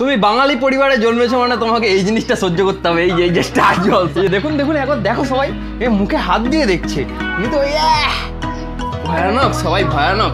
তুমি বাঙালি পরিবারে জন্মেছো মানে তোমাকে এই জিনিসটা সহ্য করতে হবে, এই যে এই যে স্টার দেখুন দেখুন, একবার দেখো সবাই। এ মুখে হাত দিয়ে দেখছে। ওই আহ! ভয়ানক, সবাই ভয়ানক।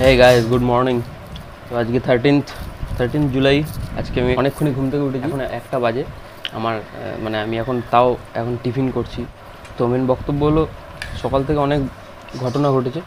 হে গাইস গুড মর্নিং তো আজকে থার্টিনথ থার্টিন জুলাই আজকে আমি অনেকক্ষণই ঘুম থেকে উঠেছি। এখন একটা বাজে। আমার মানে আমি এখন তাও এখন টিফিন করছি। তো মেন বক্তব্য হলো সকাল থেকে অনেক ঘটনা ঘটেছে।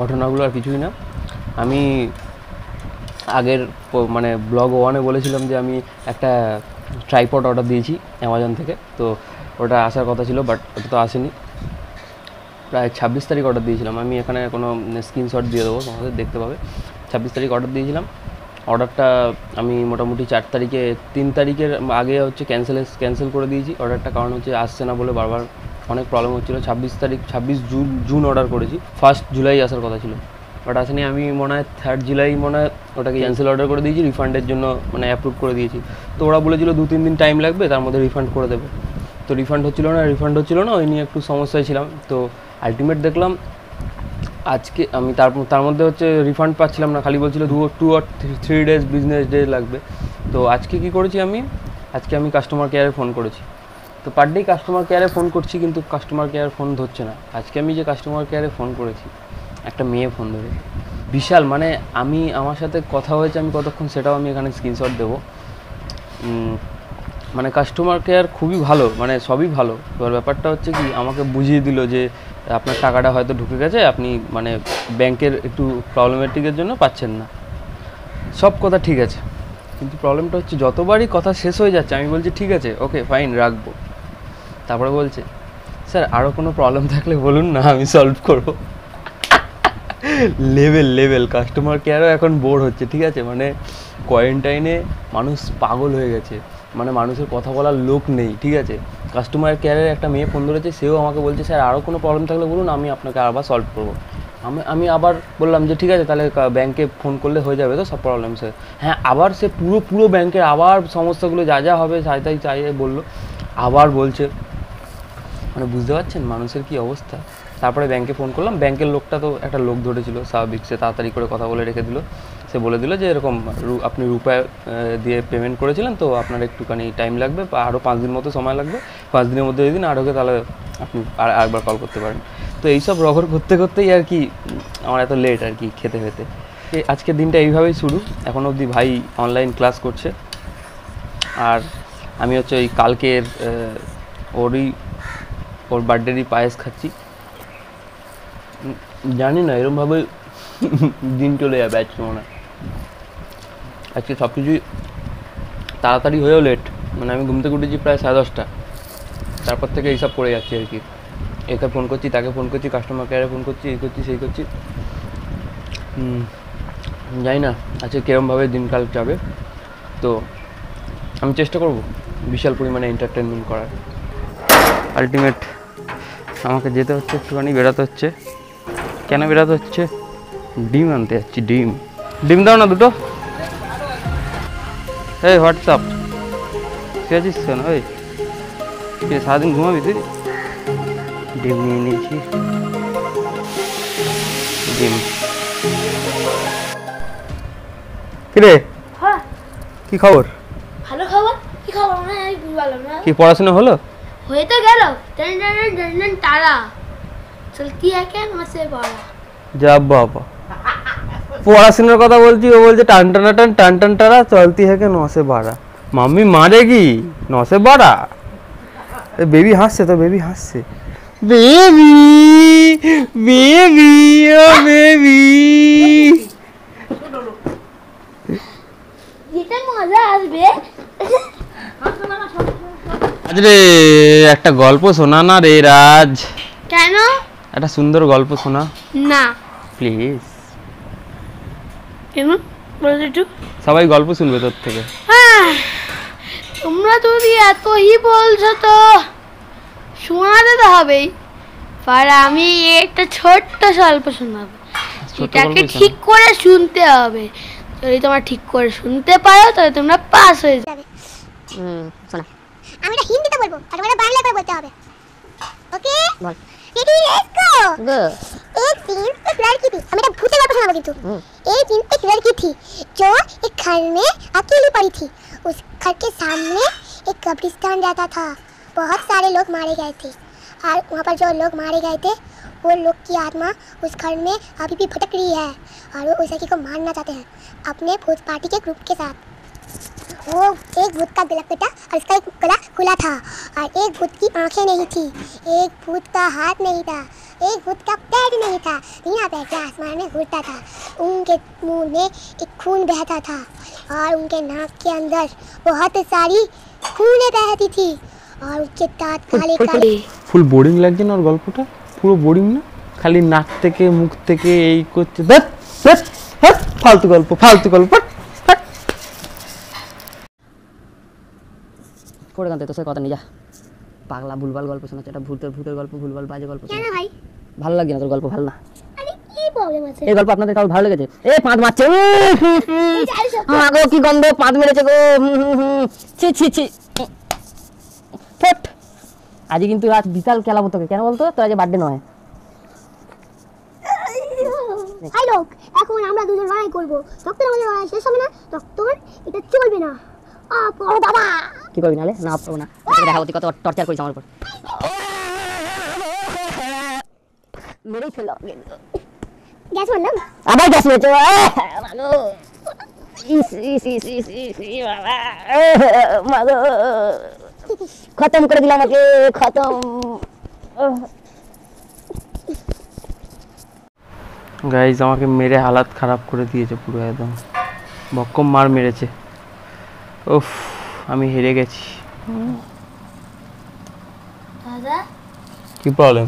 ঘটনাগুলো আর কিছুই না। আমি আগের মানে ব্লগ ওয়ানে বলেছিলাম যে আমি একটা ট্রাইপড অর্ডার দিয়েছি অ্যামাজন থেকে। তো ওটা আসার কথা ছিল, বাট ওটা তো আসেনি। প্রায় ছাব্বিশ তারিখ অর্ডার দিয়েছিলাম। আমি এখানে কোনো স্ক্রিনশট দিয়ে দেবো, তোমাদের দেখতে পাবে। ছাব্বিশ তারিখ অর্ডার দিয়েছিলাম। অর্ডারটা আমি মোটামুটি চার তারিখে, তিন তারিখের আগে হচ্ছে ক্যান্সেল ক্যান্সেল করে দিয়েছি। অর্ডারটা কারণ হচ্ছে আসছে না বলে বারবার অনেক প্রবলেম হচ্ছিল। ছাব্বিশ তারিখ, ছাব্বিশ জুন জুন অর্ডার করেছি। ফার্স্ট জুলাই আসার কথা ছিল। বাট আসেনি, আমি মনে হয় থার্ড জুলাই মনে হয় ওটাকে ক্যান্সেল অর্ডার করে দিয়েছি রিফান্ডের জন্য মানে অ্যাপ্রুভ করে দিয়েছি। তো ওরা বলেছিল দু, তিন দিন টাইম লাগবে, তার মধ্যে রিফান্ড করে দেবে। তো রিফান্ড হচ্ছিল না রিফান্ড হচ্ছিল না, ওই নিয়ে একটু সমস্যায় ছিলাম। তো আলটিমেট দেখলাম, আজকে আমি তার তার মধ্যে হচ্ছে রিফান্ড পাচ্ছিলাম না, খালি বলছিল দু টু আর থ্রি ডেজ বিজনেস ডে লাগবে। তো আজকে কি করেছি আমি? আজকে আমি কাস্টমার কেয়ারে ফোন করেছি। তো পার ডে কাস্টমার কেয়ারে ফোন করছি কিন্তু কাস্টমার কেয়ার ফোন ধরছে না। আজকে আমি যে কাস্টমার কেয়ারে ফোন করেছি, একটা মেয়ে ফোন ধরে। বিশাল মানে আমি, আমার সাথে কথা হয়েছে, আমি কতক্ষণ সেটাও আমি এখানে স্ক্রিনশট দেবো। মানে কাস্টমার কেয়ার খুবই ভালো মানে সবই ভালো। এবার ব্যাপারটা হচ্ছে কি, আমাকে বুঝিয়ে দিল যে আপনার টাকাটা হয়তো ঢুকে গেছে, আপনি মানে ব্যাংকের একটু প্রবলেমেটিকের জন্য পাচ্ছেন না। সব কথা ঠিক আছে। কিন্তু প্রবলেমটা হচ্ছে, যতবারই কথা শেষ হয়ে যাচ্ছে, আমি বলছি, ঠিক আছে ওকে ফাইন রাখব। তারপরে বলছে, স্যার আরও কোনো প্রবলেম থাকলে বলুন না, আমি সলভ করব। লেভেল লেভেল কাস্টমার কেয়ারও এখন বোর হচ্ছে, ঠিক আছে? মানে কোয়ারেন্টাইনে মানুষ পাগল হয়ে গেছে। মানে মানুষের কথা বলার লোক নেই, ঠিক আছে? কাস্টমার কেয়ারের একটা মেয়ে ফোন ধরেছে, সেও আমাকে বলছে, স্যার আরও কোনো প্রবলেম থাকলে বলুন, আমি আপনাকে আবার সলভ করব। আমি আমি আবার বললাম যে, ঠিক আছে, তাহলে ব্যাংকে ফোন করলে হয়ে যাবে তো, সব প্রবলেম স্যার হ্যাঁ আবার সে পুরো পুরো ব্যাংকের আবার সমস্যাগুলো, যা যা হবে, তাই তাই চাই বলল। আবার বলছে মানে বুঝতে পারছেন মানুষের কি অবস্থা? তারপরে ব্যাংকে ফোন করলাম ব্যাংকের লোকটা তো একটা লোক ধরেছিল, স্বাভাবিক, সে তাড়াতাড়ি করে কথা বলে রেখে দিল। সে বলে দিল যে, এরকম আপনি রুপায় দিয়ে পেমেন্ট করেছিলেন, তো আপনার একটুখানি টাইম লাগবে আরও পাঁচ দিন মতো সময় লাগবে। পাঁচ দিনের মধ্যে যদি না ঢোকে, তাহলে আপনি আর, আরেকবার কল করতে পারেন। তো এইসব রগর করতে করতেই আর কি, আমার এত লেট আর কি খেতে খেতে। আজকের দিনটা এইভাবেই শুরু। এখন অবধি ভাই অনলাইন ক্লাস করছে। আর আমি হচ্ছে ওই কালকের ওরই ওর বার্থডেরই পায়েস খাচ্ছি জানি না এরমভাবে দিন চলে যাবে আজকে মনে হয় আজকে সব কিছুই তাড়াতাড়ি হয়েও লেট মানে আমি ঘুম থেকে উঠেছি প্রায় সাড়ে দশটা তারপর থেকে এইসব করে যাচ্ছি আর কি একে ফোন করছি তাকে ফোন করছি কাস্টমার কেয়ারে ফোন করছি এই করছি সেই করছি জানি না আজকে কীরমভাবে দিনকাল যাবে তো আমি চেষ্টা করব বিশাল পরিমাণে এন্টারটেনমেন্ট করার আলটিমেট আমাকে যেতে হচ্ছে একটুখানি বেরাতে হচ্ছে। কেন বেরাতে হচ্ছে? ডিম আনতে যাচ্ছি ডিম। ডিম দাও না দুটো। এই হোয়াটসঅ্যাপ। ঠিক আছিস কেন? ওই কে সারাদিন ঘুমাবি তুই? ডিম নিয়ে নিয়েছি। ডিম। কিরে? হ্যাঁ। কি খবর? ভালো খবর? কি খবর? না আমি বুঝতে না। কি পড়াশোনা হলো? হয়ে তো গেল। তারা। চলতি একে? মাসে যা বাবা। পড়াশোনার কথা বলছি ও বলছে টান টান টান টান টান টারা চলতি হ্যাঁ নসে বাড়া। মাম্মি মারে কি? নসে বাড়া? বেবি হাসছে তো বেবি হাসছে। বেবি বেবি ও বেবি। এটা মজা আসবে। রে একটা গল্প শোনা না রে রাজ। কেন? একটা সুন্দর গল্প শোনা। না। প্লিজ। কেন বলো একটু। সবাই গল্প শুনবে তোর থেকে। তোমরা যদি এতই বলছো তো শোনাতে তো হবেই। আর আমি একটা ছোট্ট গল্প শোনাবো। সেটাকে ঠিক করে শুনতে হবে। যদি তোমরা ঠিক করে শুনতে পারো তাহলে তোমরা পাস হয়ে যাবে। শোনা আমি এটা হিন্দিতে বলবো আর তোমাদের বাংলা করে বলতে হবে ওকে বল রেডি লেটস গো गो एक दिन एक लड़की थी हमें भूत गल्प सुनाबो কিন্তু एक दिन एक लड़की थी जो एक घर में अकेली पड़ी थी उस घर के सामने एक कब्रिस्तान जाता था बहुत सारे लोग मारे गए थे और वहाँ पर जो लोग मारे गए थे वो लोग की आत्मा उस घर में अभी भी भटक रही है और वो उस लड़की को मारना चाहते हैं अपने भूत पार्टी के ग्रुप के साथ वो एक भूत का गला कटा और उसका एक गला खुला था और एक भूत की आंखें नहीं थी एक भूत का हाथ नहीं था एक भूत का पैर नहीं था बिना पैर के आसमान में उड़ता था उनके मुंह में एक खून बहता था और उनके नाक के अंदर बहुत सारी खूनें बहती थी और उनके दांत काले काले ফুল বোরিং লাগছে না ওর গল্পটা পুরো বোরিং না খালি নাক থেকে মুখ থেকে এই করছে ধ্যাৎ, ধ্যাৎ, ধ্যাৎ, ফালতু গল্প ফালতু গল্প করে গান তোর সাথে কথা নিয়ে যা। পাগলা ভুলভাল গল্প শোনাচ্ছে এটা ভূতের ভূতের গল্প ভুলভাল বাজে গল্প কেন ভাই? ভালো লাগছে না তোর গল্প ভালো না। এই গল্প আপনাদের কারও ভালো লেগেছে? এ পাঁচ মারছে উম, হুম, হুম। হ্যাঁ গো কি গন্ধ পাঁচ মেরেছে গো। ছি ছি ছি। ফট। আজকে কিন্তু আজ বিশাল খেলাবো তোকে কেন বলতো? তোর আজ বার্থডে নয়। হাই লোক এখন আমরা দুজন লড়াই করব। তখন আমাদের লড়াই শেষ হবে না তখন এটা চলবে না। বড় দাদা কি করবি নালে? না পাবো না। দেখাবো তুই কত টর্চার করিস আমার উপর। মেরেই ফেলল গ্যাস বললাম আবার গ্যাস মেরেছে? মাগো খতম করে দিল আমাকে খতম। গাইজ আমাকে মেরে হালাত খারাপ করে দিয়েছে পুরো একদম। ভক্কম মার মেরেছে। উফ। আমি হেরে গেছি। দাদা? কি প্রবলেম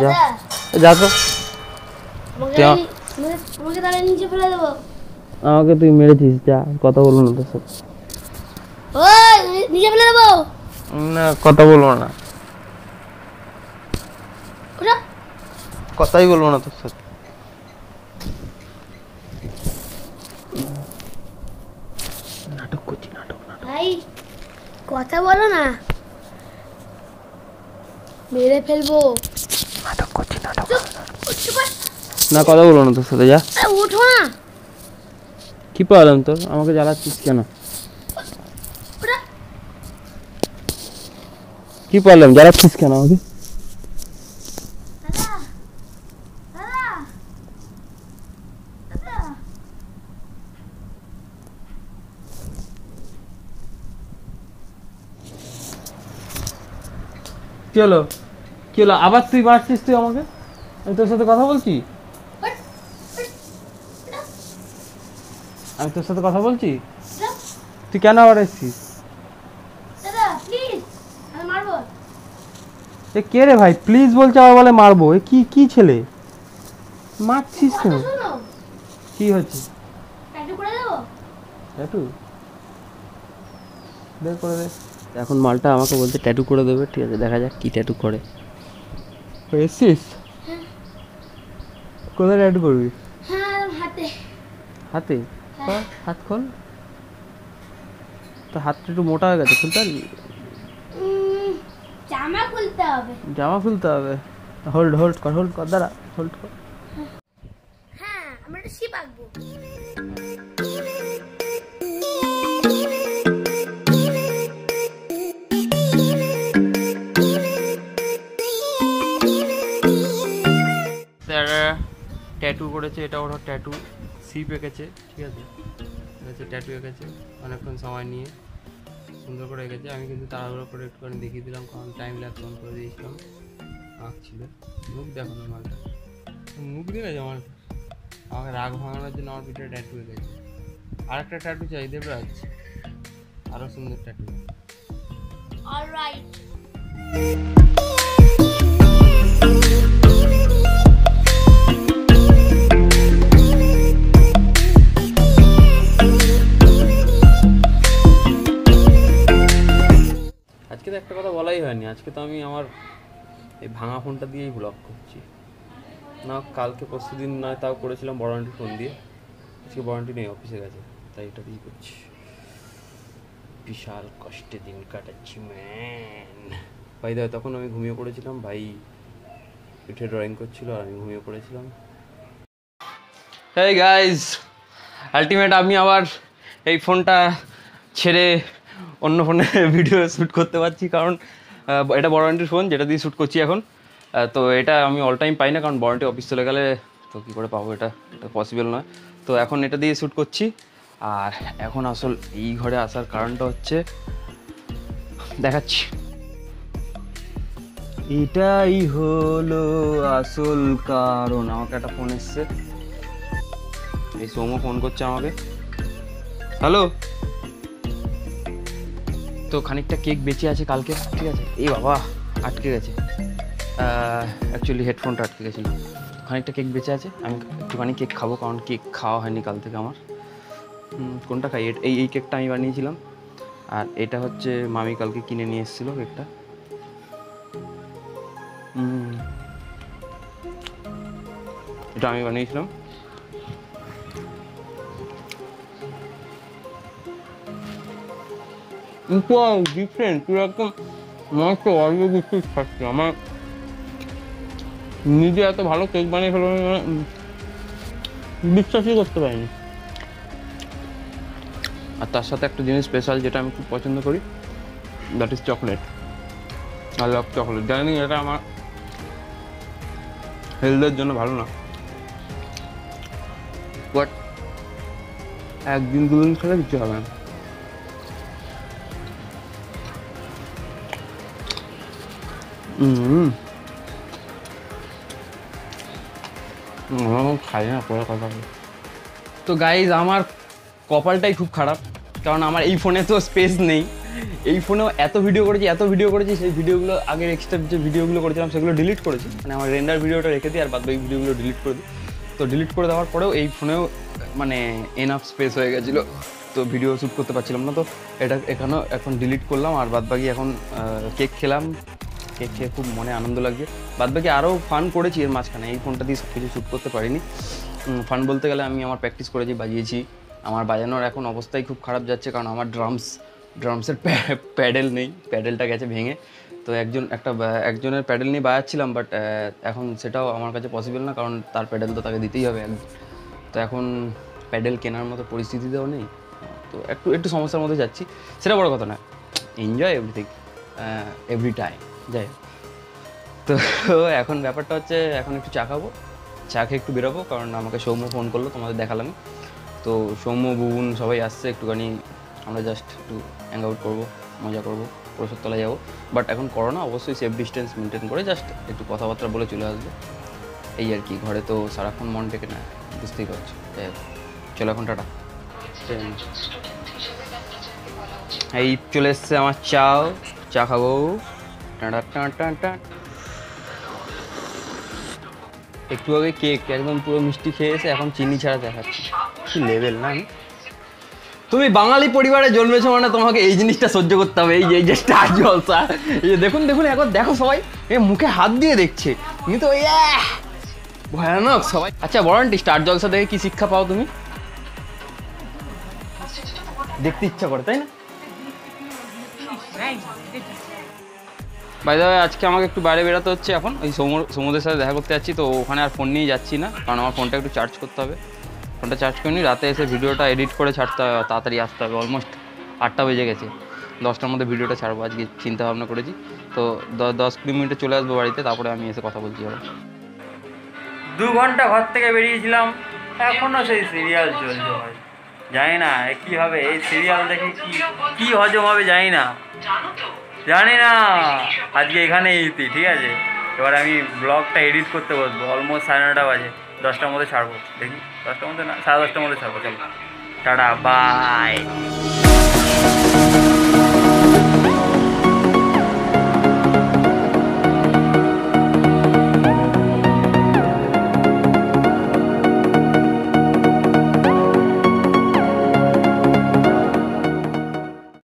যা। দাদা? যা তো। তোমাকে যা। আমি- তোমাকে তোমাকে তাহলে নিচে ফেলে দেবো। আমাকে তুই মেরেছিস যা। কথা বলব না তোর সাথে। ওই ফেলে দেবো। না কথা বলব না। কথাই বলব না তোর সাথে। ভাই কথা বলো না। মেরে ফেলব। না কথা বলো না তোর সাথে যা। উঠো ওঠো না। কি পারলাম তোর? আমাকে জ্বালাচ্ছিস কেন? কি পারলাম জ্বালাচ্ছিস কেন আমাকে দাদা দাদা দাদা কি হলো? কি হলো? আবার তুই মারছিস তুই আমাকে? আমি তোর সাথে কথা বলছি? আমি তোর সাথে কথা বলছি? তুই কেন আবার এসছিস? এ কে রে ভাই? প্লিজ বলছে আবার বলে মারবো। এ কি কি ছেলে? মারছিস কেন? কি হচ্ছে ট্যাটু করে দেবো? ট্যাটু বের করে দে। এখন মালটা আমাকে বলতে ট্যাটু করে দেবে ঠিক আছে দেখা যাক কি ট্যাটু করে। এসছিস? কোথায় ট্যাটু করবি? হ্যাঁ হাতে। হাতে? হাত খোল। তো হাতটা একটু মোটা হয়ে গেছে খুলতে পারবি? জামা খুলতে হবে। জামা খুলতে হবে। হোল্ড হোল্ড কর হোল্ড কর দাঁড়া হোল্ড কর। হ্যাঁ আমরা শিপ আঁকবো। ট্যাটু করেছে, এটা ওরা ট্যাটু সিপ এঁকেছে, ঠিক আছে? হচ্ছে ট্যাটু এঁকেছে, অনেকক্ষণ সময় নিয়ে সুন্দর করে এঁকেছে। আমি কিন্তু তাড়াহুড়ো করে একটুখানি দেখিয়ে দিলাম, কারণ টাইম ল্যাপস অন করে দিয়েছিলাম। আঁকছিল মুখ দেখো না মালটা। মুখ দিয়ে গেছে আমার। আমাকে রাগ ভাঙানোর জন্য আমার পিঠে ট্যাটু এঁকেছে। আর একটা ট্যাটু চাই, দেবরাজ। আরও সুন্দর ট্যাটু অলরাইট বলাই হয়নি। আজকে তো আমি আমার এই ভাঙা ফোনটা দিয়েই ব্লগ করছি। না, কালকে পরশু দিন নয়, তাও করেছিলাম বড় আন্টির ফোন দিয়ে। আজকে বড় নেই অফিসে গেছে। তাই এটা দিয়েই করছি। বিশাল কষ্টে দিন কাটাচ্ছি ম্যান ভাই দাদা তখন আমি ঘুমিয়ে পড়েছিলাম। ভাই উঠে ড্রয়িং করছিল আর আমি ঘুমিয়ে পড়েছিলাম। হেই গাইজ আলটিমেট আমি আবার এই ফোনটা ছেড়ে অন্য ফোনে ভিডিও শ্যুট করতে পারছি। কারণ এটা বড় ফোন যেটা দিয়ে শ্যুট করছি এখন। তো এটা আমি অল টাইম পাই না, কারণ আন্টি অফিস চলে গেলে তো কী করে পাবো এটা? এটা পসিবল নয়। তো এখন এটা দিয়ে শ্যুট করছি। আর এখন আসল এই ঘরে আসার কারণটা হচ্ছে, দেখাচ্ছি। এটাই হলো আসল কারণ। আমাকে একটা ফোন এসছে। এই সৌম্য ফোন করছে আমাকে। হ্যালো তো খানিকটা কেক বেঁচে আছে কালকে, ঠিক আছে? এই বাবা, আটকে গেছে। অ্যাকচুয়ালি হেডফোনটা আটকে গেছিল খানিকটা কেক বেঁচে আছে, আমি একটুখানি কেক খাব, কারণ কেক খাওয়া হয়নি কাল থেকে আমার। কোনটা খাই? এই এই কেকটা আমি বানিয়েছিলাম। আর এটা হচ্ছে মামি কালকে কিনে নিয়ে এসেছিল কেকটা। এটা আমি বানিয়েছিলাম। ডিফারেন্ট তুই একদম মস্ত অল্প কিছু খাচ্ছি আমার নিজে এত ভালো কেক বানিয়ে ফেলব বিশ্বাসই করতে পারিনি আর তার সাথে একটা জিনিস স্পেশাল যেটা আমি খুব পছন্দ করি that is chocolate I love chocolate জানি এটা আমার হেলথের জন্য ভালো না। বাট একদিন দুদিন খেলে কিছু হবে না। খাই না পরে কথা তো গাইজ আমার কপালটাই খুব খারাপ কারণ আমার এই ফোনে তো স্পেস নেই। এই ফোনেও এত ভিডিও করেছি এত ভিডিও করেছি সেই ভিডিওগুলো আগের এক্সট্রা যে ভিডিওগুলো করেছিলাম সেগুলো ডিলিট করেছি। মানে আমার রেন্ডার ভিডিওটা রেখে দিই আর বাদ বাকি ভিডিওগুলো ডিলিট করে দিই। তো ডিলিট করে দেওয়ার পরেও এই ফোনেও মানে এনাফ স্পেস হয়ে গেছিল। তো ভিডিও শ্যুট করতে পারছিলাম না তো এটা এখানেও এখন ডিলিট করলাম আর বাদ বাকি এখন কেক খেলাম। কেক খেয়ে খুব মনে আনন্দ লাগছে। বাদ বাকি আরও ফান করেছি এর মাঝখানে, এই ফোনটা দিয়ে সব কিছু শ্যুট করতে পারিনি। ফান বলতে গেলে আমি আমার প্র্যাকটিস করেছি, বাজিয়েছি। আমার বাজানোর এখন অবস্থাই খুব খারাপ যাচ্ছে কারণ আমার ড্রামস ড্রামসের প্যাডেল নেই প্যাডেলটা গেছে ভেঙে। তো একজন, একটা একজনের প্যাডেল নিয়ে বাজাচ্ছিলাম বাট এখন সেটাও আমার কাছে পসিবল না, কারণ তার প্যাডেল তো তাকে দিতেই হবে। তো এখন প্যাডেল কেনার মতো পরিস্থিতিতেও নেই। তো একটু একটু সমস্যার মধ্যে যাচ্ছি। সেটা বড় কথা না এনজয় এভরিথিং এভরি টাইম যাই হোক। তো এখন ব্যাপারটা হচ্ছে এখন একটু চা খাব। চা খেয়ে একটু বেরোবো কারণ আমাকে সৌম্য ফোন করল তোমাদের দেখালাম। তো সৌম্য বুবুন সবাই আসছে একটুখানি আমরা জাস্ট একটু হ্যাং আউট করব মজা করব তলায় যাব। বাট এখন করোনা অবশ্যই সেফ ডিস্টেন্স মেনটেন করে জাস্ট একটু কথাবার্তা বলে চলে আসবে। এই আর কি ঘরে তো সারাক্ষণ মন টেকে না বুঝতেই পারছ। যাই হোক, চলো এখন টাটা। এই চলে এসছে আমার চাও চা খাব। একটু আগে কেক একদম পুরো মিষ্টি খেয়ে এসে এখন চিনি ছাড়া দেখাচ্ছি। কি লেভেল না তুমি বাঙালি পরিবারে জন্মেছো মানে তোমাকে এই জিনিসটা সহ্য করতে হবে, এই যে এই যে স্টার জলসা এই যে দেখুন দেখুন এখন দেখো সবাই। এ, মুখে হাত দিয়ে দেখছে। ওই আহ! ভয়ানক সবাই। আচ্ছা বরান্টি স্টার জলসা দেখে কি শিক্ষা পাও তুমি? দেখতে ইচ্ছা করে, তাই না? বাই দ্য আজকে আমাকে একটু বাইরে বেরোতে হচ্ছে এখন। ওই সমুদ্র সমুদ্রের সাথে দেখা করতে যাচ্ছি তো ওখানে আর ফোন নিয়ে যাচ্ছি না। কারণ আমার ফোনটা একটু চার্জ করতে হবে। ফোনটা চার্জ করে নিই রাতে এসে ভিডিওটা এডিট করে ছাড়তে হবে তাড়াতাড়ি আসতে হবে। অলমোস্ট আটটা বেজে গেছে। দশটার মধ্যে ভিডিওটা ছাড়বো আজকে চিন্তা ভাবনা করেছি। তো দশ কুড়ি মিনিটে চলে আসব বাড়িতে তারপরে আমি এসে কথা বলছি আবার। দু ঘণ্টা ঘর থেকে বেরিয়েছিলাম এখনও সেই সিরিয়াল চলছে ভাই। জানি না কী হবে এই সিরিয়াল দেখে কি কি হজম হবে জানি না। জানি না। আজকে এখানে ইতি, ঠিক আছে? এবার আমি ব্লগটা এডিট করতে বসবো। অলমোস্ট সাড়ে নটা বাজে। দশটার মধ্যে ছাড়বো। দেখি, দশটার মধ্যে না, সাড়ে দশটার মধ্যে ছাড়বো, চলো। Tata bye